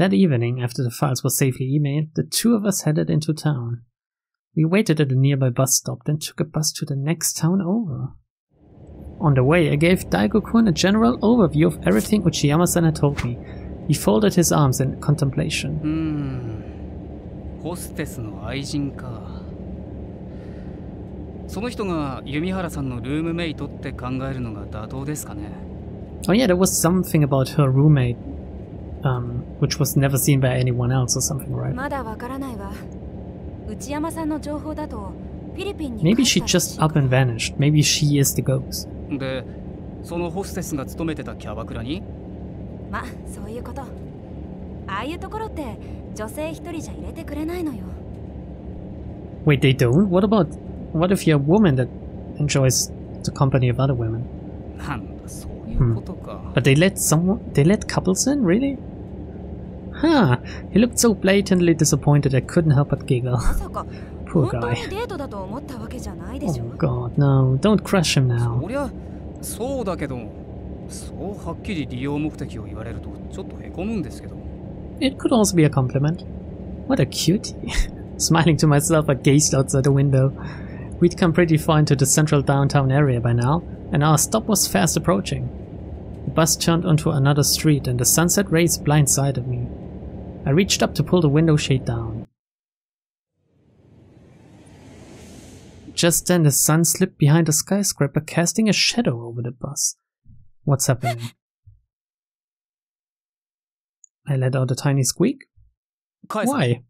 That evening, after the files were safely emailed, the two of us headed into town. We waited at a nearby bus stop, then took a bus to the next town over. On the way, I gave Daigo-kun a general overview of everything Uchiyama-san had told me. He folded his arms in contemplation. うーんホステスの愛人かその人が弓原さんのルームメイトって考えるのが妥当ですかね Oh yeah, there was something about her roommate, um, which was never seen by anyone else or something, right? まだわからないわ内山さんの情報だとフィリピンに Maybe 帰 she ったらし just いから up and vanished. Maybe she is the ghost. でそのホステスが勤めてたキャバクラにまあそういうことああいうところって女性一人じゃ入れてくれないのよ Wait, they don't? What about what if you're a woman that enjoys the company of other women? なんだそういうことか、 But they let someone they let couples in, really? Huh. He looked so blatantly disappointed I couldn't help but giggle. まさか Poor 本当 guy. にデートだと思ったわけじゃないでしょ Oh god, no. Don't crush him now. そりゃそうだけどそうはっきり利用目的を言われるとちょっとへこむんですけど It could also be a compliment. What a cutie. Smiling to myself, I gazed outside the window. We'd come pretty far into the central downtown area by now, and our stop was fast approaching. The bus turned onto another street, and the sunset rays blindsided me. I reached up to pull the window shade down. Just then the sun slipped behind a skyscraper, casting a shadow over the bus. What's happening? I let out a tiny squeak. Kaiser. Why?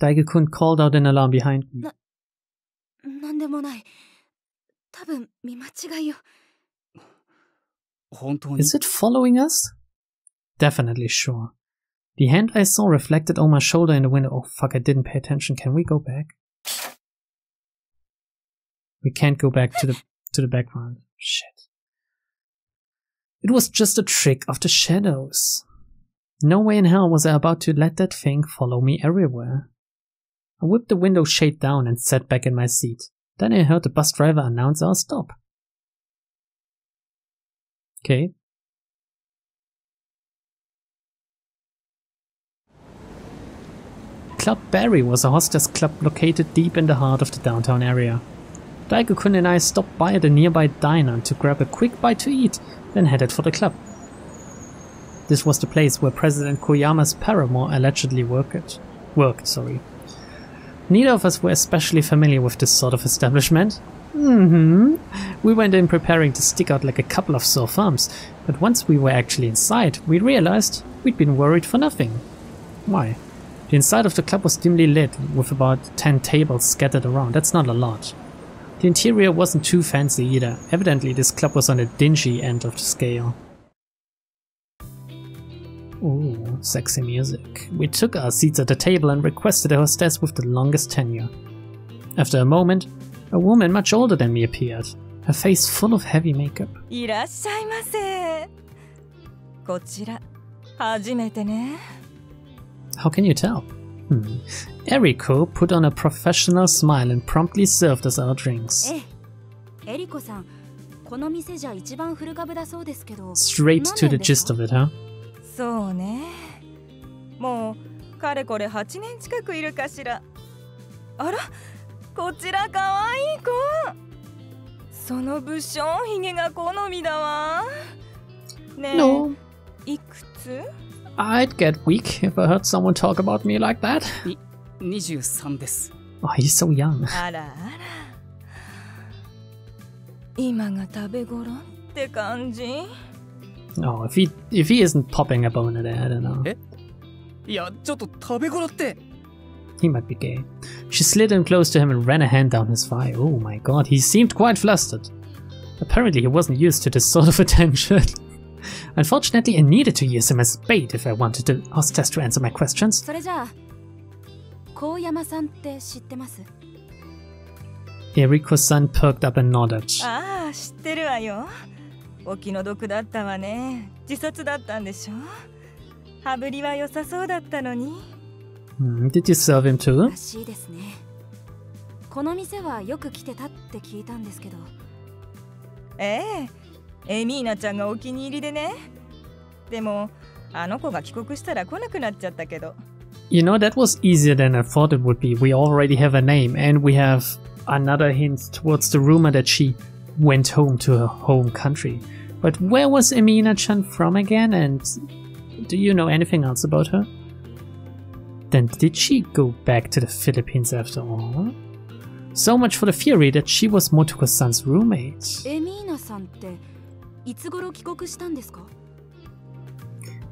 Daigo-kun called out an alarm behind me. Is it following us? Definitely sure. The hand I saw reflected on my shoulder in the window. Oh fuck, I didn't pay attention. Can we go back? We can't go back to the to the background. Shit. It was just a trick of the shadows. No way in hell was I about to let that thing follow me everywhere. I whipped the window shade down and sat back in my seat. Then I heard the bus driver announce our stop. Okay. Club Barry was a hostess club located deep in the heart of the downtown area. Daigo-kun and I stopped by at a nearby diner to grab a quick bite to eat, then headed for the club. This was the place where President Koyama's paramour allegedly worked. Worked, sorry. Neither of us were especially familiar with this sort of establishment. Mm-hmm. We went in preparing to stick out like a couple of sore thumbs, but once we were actually inside, we realized we'd been worried for nothing. Why? The inside of the club was dimly lit, with about 10 tables scattered around. That's not a lot. The interior wasn't too fancy either. Evidently, this club was on the dingy end of the scale. Ooh, sexy music. We took our seats at the table and requested a hostess with the longest tenure. After a moment, a woman much older than me appeared, her face full of heavy makeup. いらっしゃいませこちら初めてね How can you tell? Hmm. Eriko put on a professional smile and promptly served us our drinks. ええエリコさんこの店じゃ一番古株だそうですけど Straight to the 何年です gist か of it, huh? そうねもうかれこれ8年近くいるかしらあらこちらかわいい子そのブッションひげが好みだわねえ No, いくつ I'd get weak if I heard someone talk about me like that. Oh, he's so young. oh, if he if he isn't popping a boner there, I don't know. He might be gay. She slid in close to him and ran a hand down his thigh. Oh my god, he seemed quite flustered. Apparently he wasn't used to this sort of attention. Unfortunately, I needed to use him as bait if I wanted the hostess to answer my questions. それじゃあ高山さんって知ってます Eriko-san perked up and nodded. ああ知ってるわよお気の毒だったわね自殺だったんでしょ羽振りは良さそうだったのに Hmm, did you serve him too? らしいですねこの店はよく来てたって聞いたんですけどええ エミーナちゃんがお気に入りでねでも あの子が帰国したら来なくなっちゃったけど You know, that was easier than I thought it would be. We already have a name, and we have another hint towards the rumor that she went home to her home country. But where was Emina Chan from again, and do you know anything else about her? Then did she go back to the Philippines after all? So much for the theory that she was Motoko-san's roommate. エミーナさんって いつ頃帰国したんですか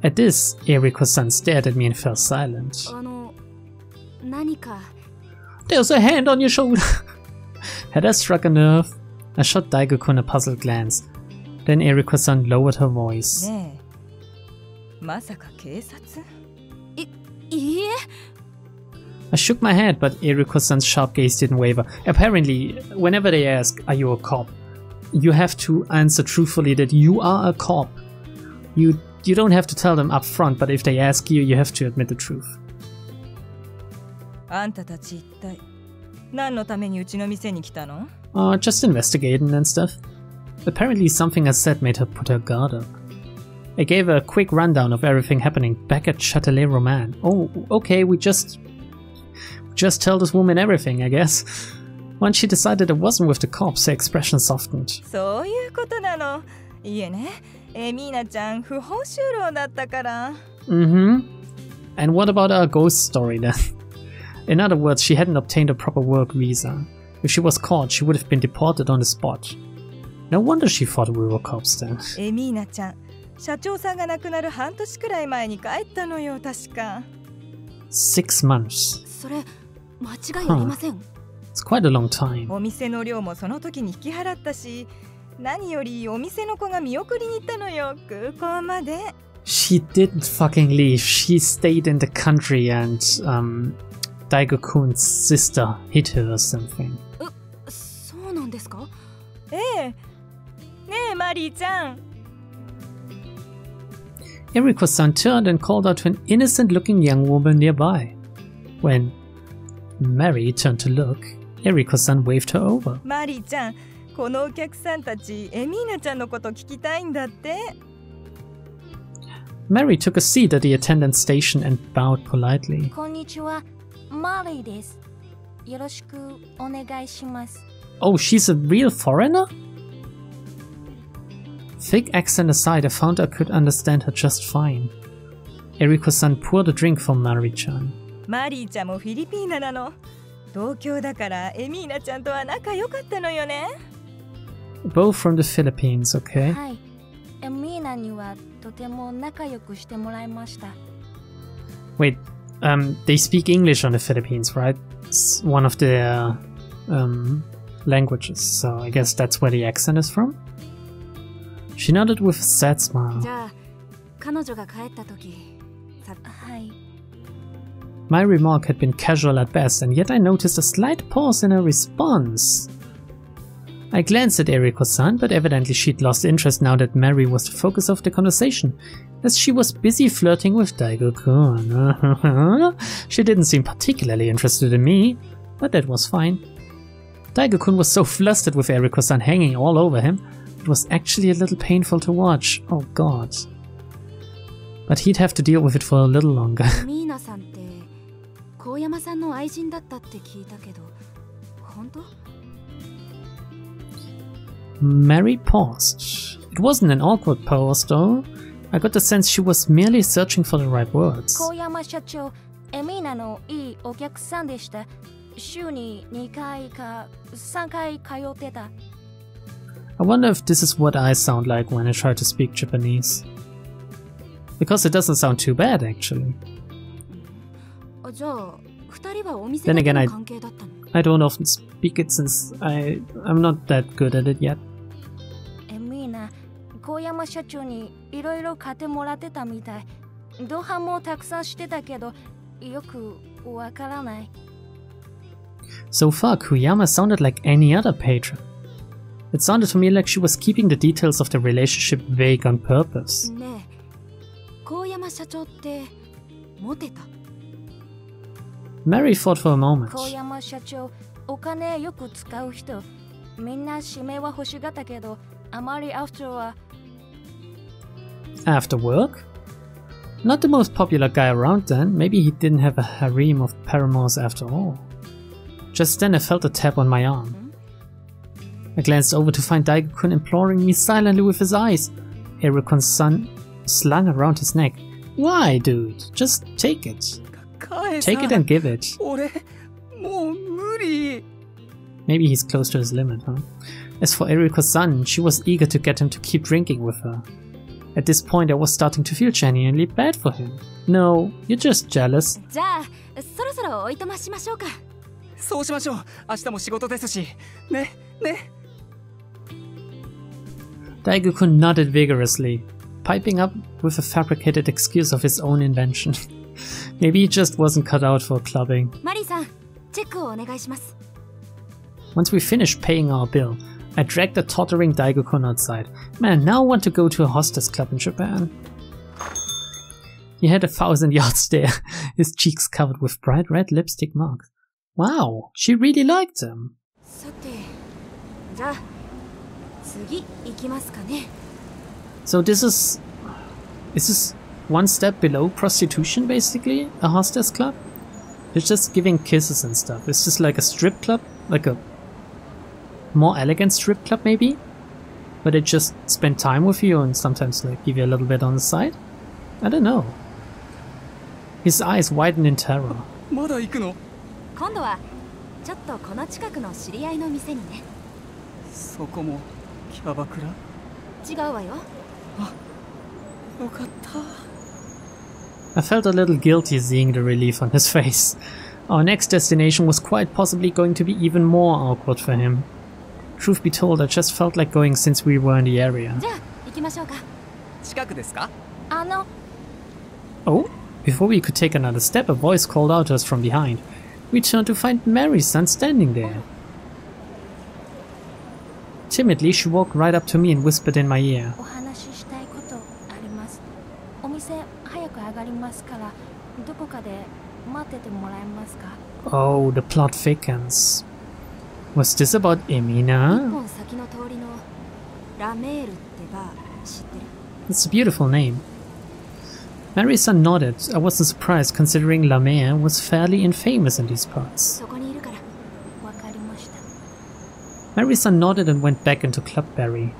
At this, Eriko-san stared at me and fell silent. あの何か There's a hand on your shoulder! Had I struck a nerve? I shot Daigo-kun a puzzled glance. Then Eriko-san lowered her voice. ねえまさか警察いいえ I shook my head, but Eriko-san's sharp gaze didn't waver. Apparently, whenever they ask, are you a cop? You have to answer truthfully that you are a cop. You you don't have to tell them up front, but if they ask you, you have to admit the truth. あんたたち一体何のためにうちの店に来たの Uh, just investigating and stuff. Apparently something I said made her put her guard up. I gave her a quick rundown of everything happening back at Châtelet Roman. Oh, okay, we just... just tell this woman everything, I guess. Once she decided it wasn't with the cops, her expression softened. そういうことなのいいえねエミーナちゃん不法就労だったから Mm-hmm. And what about our ghost story then? In other words, she hadn't obtained a proper work visa. If she was caught, she would have been deported on the spot. No wonder she thought we were cops then. エミーナちゃん社長さんが亡くなる半年くらい前に帰ったのよ確か Six months. それ間違いありません It's quite a long time. お店の量もその時に引き払ったし、何よりお店の子が見送りに行ったのよ、空港まで。She didn't fucking leave. She stayed in the country and um, Daigo-kun's sister hit her or something. そうなんですかええ。ねえ、マリーちゃん。Eriko-san turned and called out to an innocent looking young woman nearby. When Mary turned to look, Eriko-san waved her over. マリちゃん、このお客さんたち、エミーナちゃんのこと聞きたいんだって。Mary took a seat at the attendant station and bowed politely. こんにちは、マリです。よろしくお願いします。Oh, she's a real foreigner? Thick accent aside, I found I could understand her just fine. Eriko-san poured a drink for Mari-chan. Mari-chan is もフィリピーナなの。同郷だからエミーナちゃんとは仲良かったのよね Both from the Philippines, okay? はい。エミーナにはとても仲良くしてもらいました。 Wait, um, they speak English on the Philippines, right? It's one of their um, languages, so I guess that's where the accent is from? She nodded with a sad smile. じゃあ彼女が帰った時さはい。 My remark had been casual at best, and yet I noticed a slight pause in her response. I glanced at Eriko-san, but evidently she'd lost interest now that Mary was the focus of the conversation, as she was busy flirting with Daigo-kun. she didn't seem particularly interested in me, but that was fine. Daigo-kun was so flustered with Eriko-san hanging all over him, it was actually a little painful to watch. Oh god. But he'd have to deal with it for a little longer. エミーナさんって高山さんの愛人だったって聞いたけど本当 Mary paused. It wasn't an awkward pause, though. I got the sense she was merely searching for the right words. 高山社長、エミーナのいいお客さんでした。週に2回か3回通ってた。 I wonder if this is what I sound like when I try to speak Japanese. Because it doesn't sound too bad, actually. Then again, I, I don't often speak it since I, I'm not that good at it yet. 高山社長にいろいろ買ってもらってたみたい同伴もたくさんしてたけどよくわからない So far, Koyama sounded like any other patron. It sounded to me like she was keeping the details of the relationship vague on purpose. ねえ、高山社長ってモテた Mary thought for a moment. After work? Not the most popular guy around then, maybe he didn't have a harem of paramours after all. Just then I felt a tap on my arm. I glanced over to find Daigo-kun imploring me silently with his eyes. Eriko-san slung around his neck. Why, dude? Just take it. Take it and give it. Maybe he's close to his limit, huh? As for Eriko-san, she was eager to get him to keep drinking with her. At this point, I was starting to feel genuinely bad for him. No, you're just jealous. Daigo-kun nodded vigorously, piping up with a fabricated excuse of his own invention. Maybe he just wasn't cut out for clubbing. Once we finished paying our bill, I dragged the tottering Daigo-kun outside. Man, I now want to go to a hostess club in Japan. He had a thousand yard stare, his cheeks covered with bright red lipstick marks. Wow, she really liked him. So this is... Is this one step below prostitution, basically? A hostess club? It's just giving kisses and stuff. Is this like a strip club? Like a more elegant strip club, maybe? Where they just spend time with you and sometimes like give you a little bit on the side? I don't know. His eyes widen in terror. まだ行くの今度はちょっとこの近くの知り合いの店にねそこもキャバクラ違うわよよかった I felt a little guilty seeing the relief on his face. Our next destination was quite possibly going to be even more awkward for him. Truth be told, I just felt like going since we were in the area. Oh? Before we could take another step, a voice called out to us from behind. We turned to find Mary-san standing there. Timidly, she walked right up to me and whispered in my ear. ますからどこかで待っててもらえますか Oh, the plot thickens. Was this about Emina? It's a beautiful name. Mary-san nodded. I wasn't surprised considering La Mer was fairly infamous in these parts. Mary-san nodded and went back into Clubberry.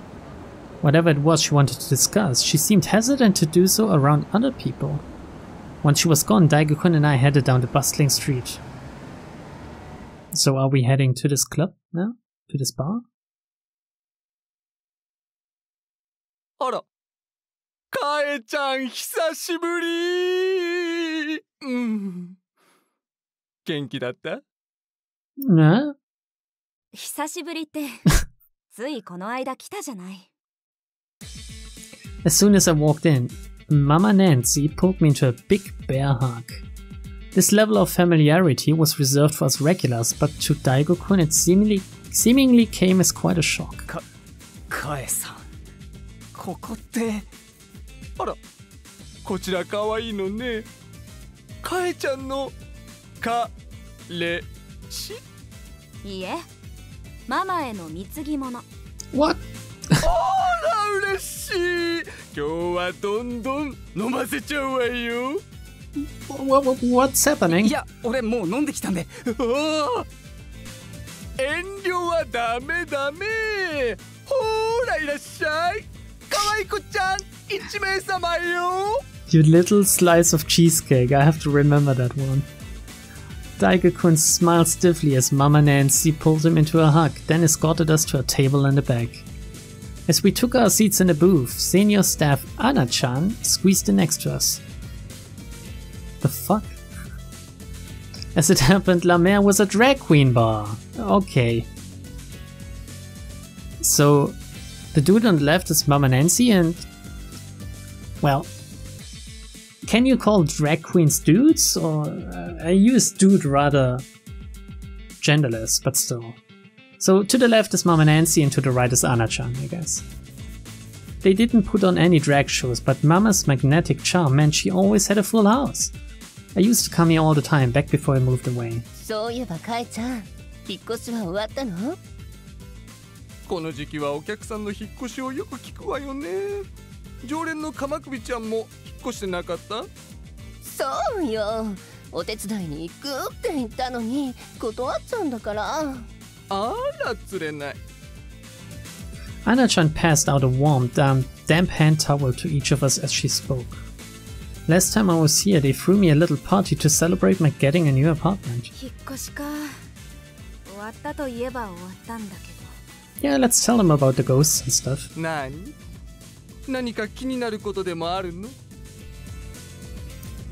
Whatever it was she wanted to discuss, she seemed hesitant to do so around other people. Once she was gone, Daigo-kun and I headed down the bustling street. So are we heading to this club now? To this bar? Ara. Kae-chan, hisashiburi! Mm. Genki datta? Nah. As soon as I walked in, Mama Nancy pulled me into a big bear hug. This level of familiarity was reserved for us regulars, but to Daigo-kun it seemingly, seemingly came as quite a shock. かカエさんここってあらこちらかわいいのねカエちゃんのかれしいいえママへの貢ぎ物 What? 嬉しい。今日はどんどん飲ませちゃうわよ。What, What's happening? いや、俺もう飲んできたんで。遠慮はダメダメ。ほらいらっしゃい。可愛い子ちゃん一名様よ。You little slice of cheesecake, I have to remember that one. Daigo-kun smiled stiffly as Mama Nancy pulled him into a hug, then escorted us to a table in the back. As we took our seats in the booth, senior staff Anna-chan squeezed in next to us. The fuck? As it happened, La Mer was a drag queen bar. Okay. So, the dude on the left is Mama Nancy and... Well, can you call drag queens dudes? Or uh, I use dude rather genderless, but still. So to the left is Mama Nancy and to the right is Anna-chan, I guess. They didn't put on any drag shows, but Mama's magnetic charm meant she always had a full house. I used to come here all the time back before I moved away. そういえばかえちゃん引っ越しは終わったのこの時期はお客さんの引っ越しをよく聞くわよね常連の鎌首ちゃんも引っ 越してなかったそうよお手伝いに行くって言ったのに断っちゃうんだから あら釣れない Anna-chan passed out a warm, damp, damp hand towel to each of us as she spoke. Last time I was here, they threw me a little party to celebrate my getting a new apartment. Yeah, let's tell them about the ghosts and stuff.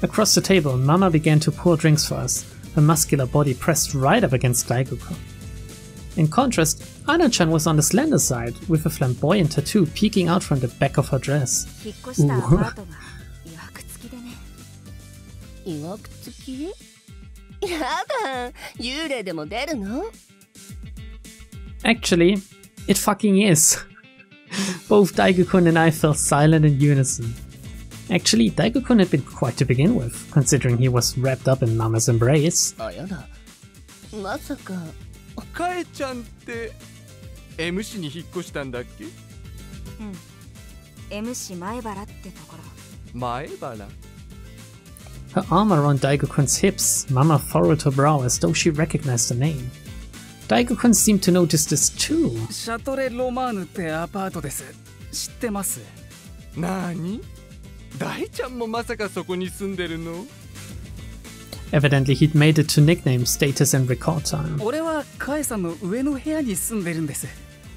Across the table, Mama began to pour drinks for us, her muscular body pressed right up against Daigo-kun. In contrast, Anna-chan was on the slender side, with a flamboyant tattoo peeking out from the back of her dress. Actually, it fucking is. Both Daigo-kun and I fell silent in unison. Actually, Daigo-kun had been quiet to begin with, considering he was wrapped up in Mama's embrace. Oh, かかえちゃんって M 市に引っ越したんだっけ M 市前原ってところ前原 Her arm around Daigukun's hips, Mama furrowed her brow as though she recognized the name. Daigukun seemed to notice this too. シャトレ・ロマーヌってアパートです知ってますなに大ちゃんもまさかそこに住んでるの Evidently, he'd made it to nickname status and record time. 俺はカエさんの上の部屋に住んでるんです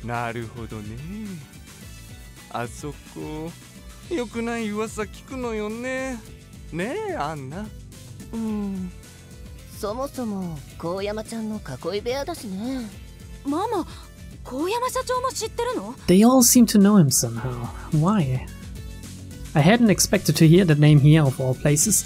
なるほどねあそこよくない噂聞くのよねねえアンナうんそもそも高山ちゃんの囲い部屋だしねママ高山社長も知ってるの They all seem to know him somehow. Why? I hadn't expected to hear the name here of all places.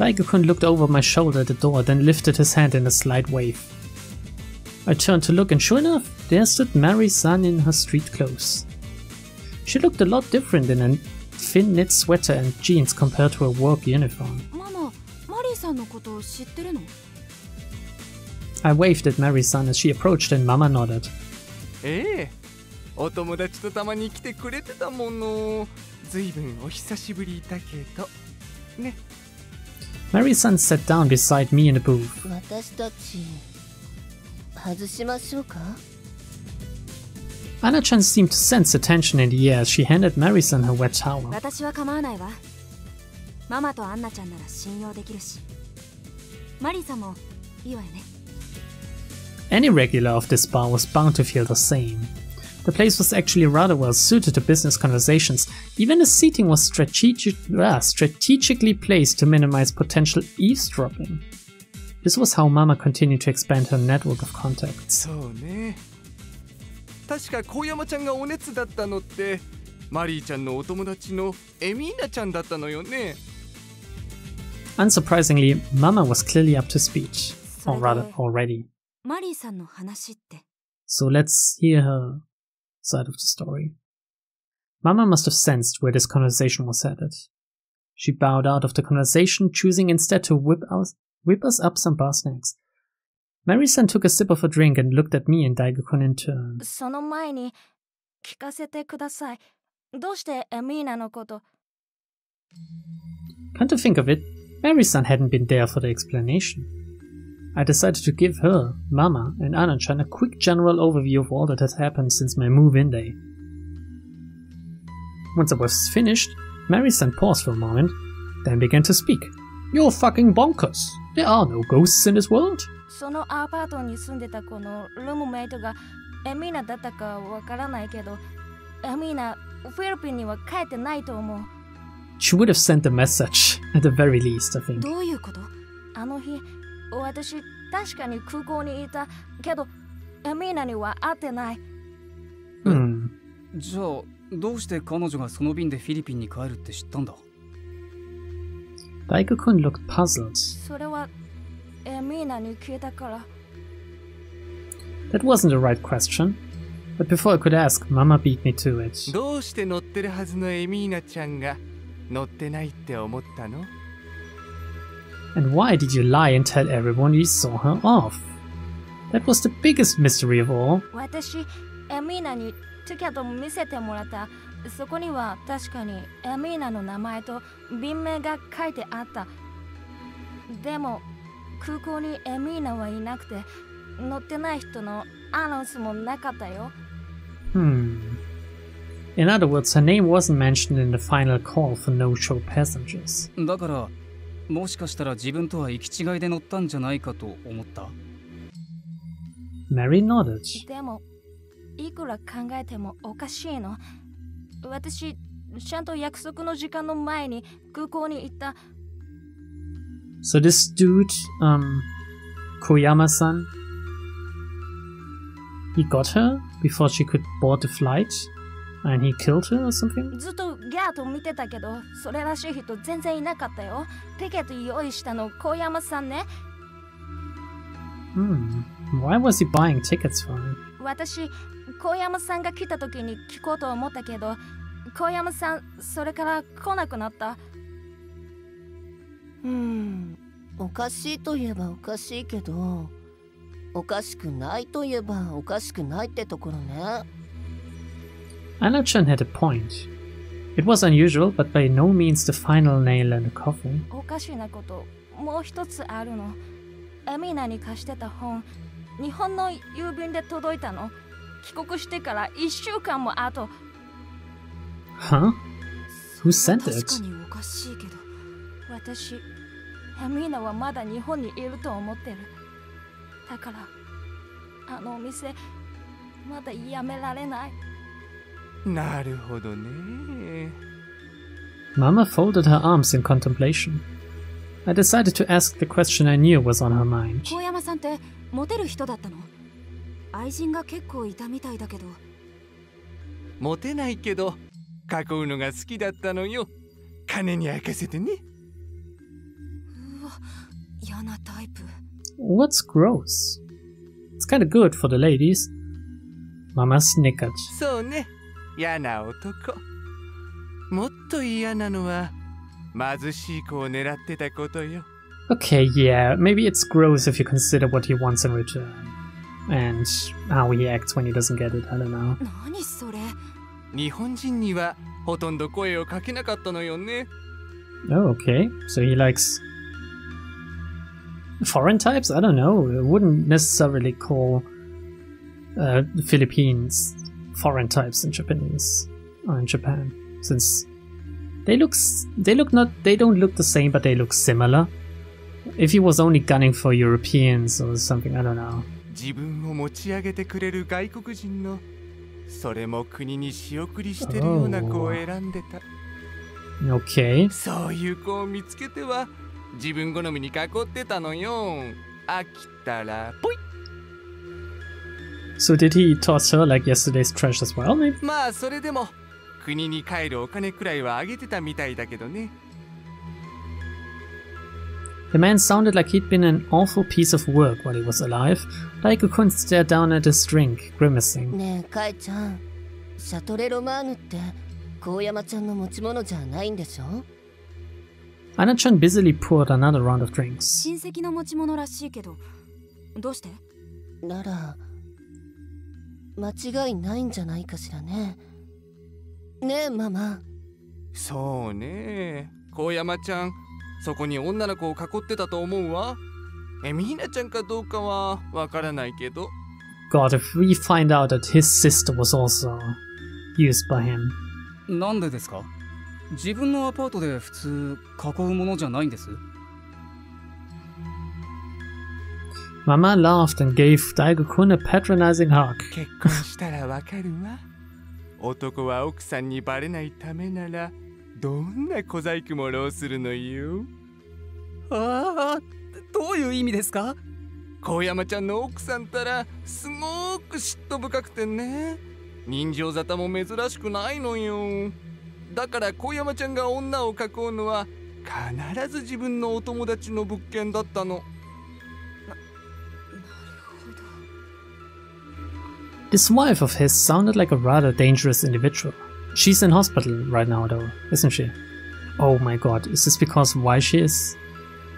Daigukun looked over my shoulder at the door, then lifted his hand in a slight wave. I turned to look, and sure enough, there stood Mary's son in her street clothes. She looked a lot different in a thin knit sweater and jeans compared to her work uniform. マママリーさんのこと知ってるの I waved at Mary's son as she approached, and Mama nodded. ええお友達とたまに来てくれてたものずいぶんお久しぶりだけどね Mary-san sat down beside me in the booth. Anna-chan seemed to sense the tension in the air as she handed Mary-san her wet towel. Any regular of this bar was bound to feel the same. The place was actually rather well suited to business conversations, even the seating was strategic, uh, strategically placed to minimize potential eavesdropping. This was how Mama continued to expand her network of contacts. 確か小山ちゃんがお熱だったのってマリーちゃんのお友達のエミーナちゃんだったのよね Unsurprisingly, Mama was clearly up to speech, or rather already. So let's hear her side of the story. Mama must have sensed where this conversation was headed. She bowed out of the conversation, choosing instead to whip, us whip us up some bar snacks. Mary-san took a sip of her drink and looked at me and Daigukun in turn. その前に聞かせてくださいどうしてエミーナのこと Come to think of it, Mary-san hadn't been there for the explanation. I decided to give her, Mama, and Anna-chan a quick general overview of all that has happened since my move-in day. Once I was finished, Mary sent pause for a moment, then began to speak. You're fucking bonkers! There are no ghosts in this world! そのアパートに住んでた子のルームメイトがエミナだったかわからないけど、エミナ、フィリピンには帰ってないと思う。She would have sent a message, at the very least, I think. どういうことあの日、私確かに空港にいたけどエミーナには会ってない Hmm. じゃあどうして彼女がその便でフィリピンに帰るって知ったんだ Daikokun looked puzzled. それはエエミーナに聞いたから That wasn't the right question. But before I could ask, Mama beat me to it. どうして乗ってるはずのエミーナちゃんが乗ってないって思ったの And why did you lie and tell everyone you saw her off? That was the biggest mystery of all. Hmm. In other words, her name wasn't mentioned in the final call for no-show passengers. もしかしたら自分とは行き違いで乗ったんじゃないかと思った Mary nodded. でもいくら考えてもおかしいの私ちゃんと約束の時間の前に空港に行った So this dude, um, Koyama-san, he got her before she could board the flight, and he killed her or something? ずっと ギャーと見てたけどそれらしい人全然いなかったよティケット用意したの小山さんね Hmm. Why was he buying tickets for her? 私小山さんが来た時に聞こうと思ったけど小山さんそれから来なくなったうんおかしいといえばおかしいけどおかしくないといえばおかしくないってところね Anna-chan had a point. It was unusual, but by no means the final nail in the coffin. おかしなこともう一つあるのエミーナに貸してた本日本の郵便で届いたの帰国してから1週間も後 Huh? Who sent 確 it? かにおかしいけど私エミーナはまだ日本にいると思ってるだからあのお店まだやめられない なるほどね Mama folded her arms in contemplation. I decided to ask the question I knew was on her mind. 小山さんってモテる人だったの愛人が結構いたみたいだけどモテないけど囲うのが好きだったのよ金に明かせてねうわ嫌なタイプ What's gross? It's kinda good for the ladies. Mama snickered. そうね 嫌な男もっと嫌なのは貧しい子を狙ってたことよ Okay, yeah, maybe it's gross if you consider what he wants in return. And how he acts when he doesn't get it, I don't know. 何それ日本人にはほとんど声をかけなかったのよね Oh, okay. So he likes foreign types? I don't know. I wouldn't necessarily call uh, the Philippines foreign types in Japanese or in Japan, since they look s- they look not they don't look the same, but they look similar. If he was only gunning for Europeans or something, I don't know. 自分を持ち上げてくれる外国人のそれも国に仕送りしてるような子を選んでた Okay. そういう子を見つけては自分好みに囲ってたのよ飽きたらポイ so did he toss her like yesterday's trash as well, maybe? まあそれでも国に帰るお金くらいはあげてたみたいだけどね。The man sounded like he'd been an awful piece of work while he was alive. Daigo couldn't stare down at his drink, grimacing. ねえ、カイちゃん、シャトレロマーヌって高山ちゃんの持ち物じゃないんでしょ Anna-chan busily poured another round of drinks. 間違いないんじゃないかしらね。ねえママ。そうね高山ちゃんそこに女の子を囲ってたと思うわ。エミーナちゃんかどうかはわからないけど。God, if we find out that his sister was also used by him. なんでですか？自分のアパートで普通囲うものじゃないんです？Mama laughed and gave Daiko-kun a patronizing hug. 結婚したらわかるわ男は奥さんにバレないためならどんな小細工も労するのよああどういう意味ですか高山ちゃんの奥さんたらすごく嫉妬深くてね人情沙汰も珍しくないのよだから高山ちゃんが女を囲うのは必ず自分のお友達の物件だったの This wife of his sounded like a rather dangerous individual. She's in hospital right now though, isn't she? Oh my god, is this because why she is...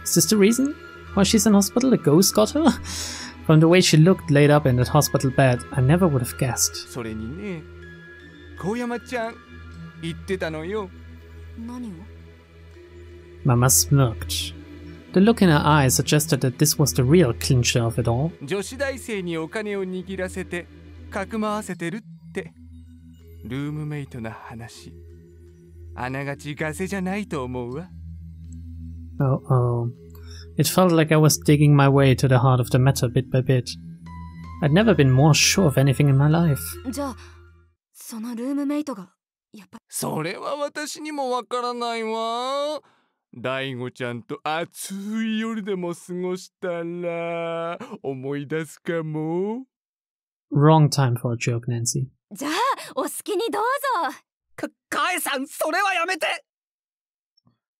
Is this the reason why she's in hospital? The ghost got her? From the way she looked laid up in that hospital bed, I never would have guessed. それにね高山ちゃん言ってたのよ何を Mama smirked. The look in her eyes suggested that this was the real clincher of it all. 女子大生にお金を握らせて かくまわせてるってルームメイトな話あながちガセじゃないと思うわ Oh oh. It felt like I was digging my way to the heart of the matter bit by bit. I'd never been more sure of anything in my life. じゃあそのルームメイトがやっぱそれは私にもわからないわ大悟ちゃんと暑い夜でも過ごしたら思い出すかも Wrong time for a joke, Nancy. じゃあお好きにどうぞか、カエさん、それはやめて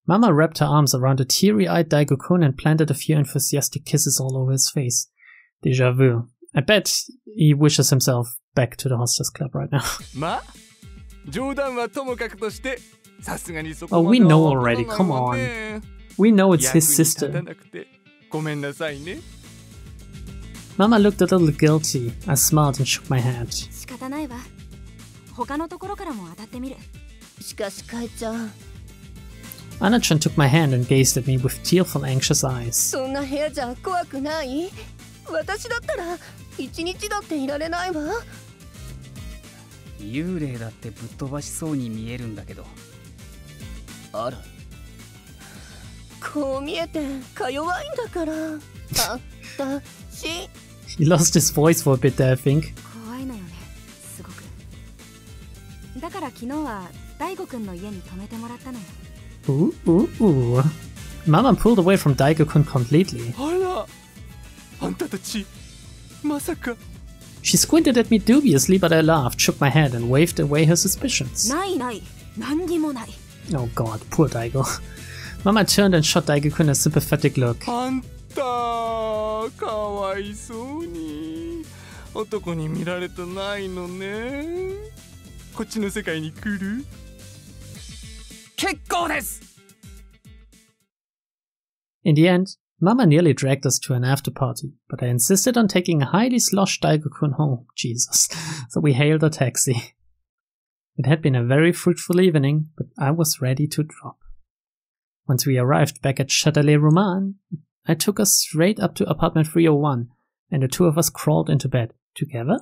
Mama wrapped her arms around a teary-eyed Daigo-kun and planted a few enthusiastic kisses all over his face. Deja vu. I bet he wishes himself back to the hostess club right now. まあ冗談はともかくとしてさすがにそこ Oh, ま we では know わから already. ない Come わ on. ね We know it's 役 his に立た sister. なくてごめんなさいね Mama looked a little guilty. I smiled and shook my head. 仕方ないわ。他のところからも当たってみる。しかし、カイちゃん。Anna-chan took my hand and gazed at me with tearful, anxious eyes. そんな部屋じゃ怖くない私だったら一日だっていられないわ。幽霊だってぶっ飛ばしそうに見えるんだけど。あら。こう見えてか弱いんだから。あった。し He lost his voice for a bit there, I think. 怖いのよねすごくだから昨日は大悟くんの家に泊めてもらったのよ Ooh, ooh, ooh. Mama pulled away from Daigo-kun completely. あらあんたたちまさか She squinted at me dubiously, but I laughed, shook my head, and waved away her suspicions. ないない何にもない Oh god, poor Daigo. Mama turned and shot Daigo-kun a sympathetic look. あんたかわいそうに男に見られてないのねこっちの世界に来る結構です In the end, Mama nearly dragged us to an after party, but I insisted on taking a highly sloshed Daigo-kun home, Jesus, so we hailed a taxi. It had been a very fruitful evening, but I was ready to drop. Once we arrived back at Châtelet Roman, I took us straight up to apartment 301, and the two of us crawled into bed. Together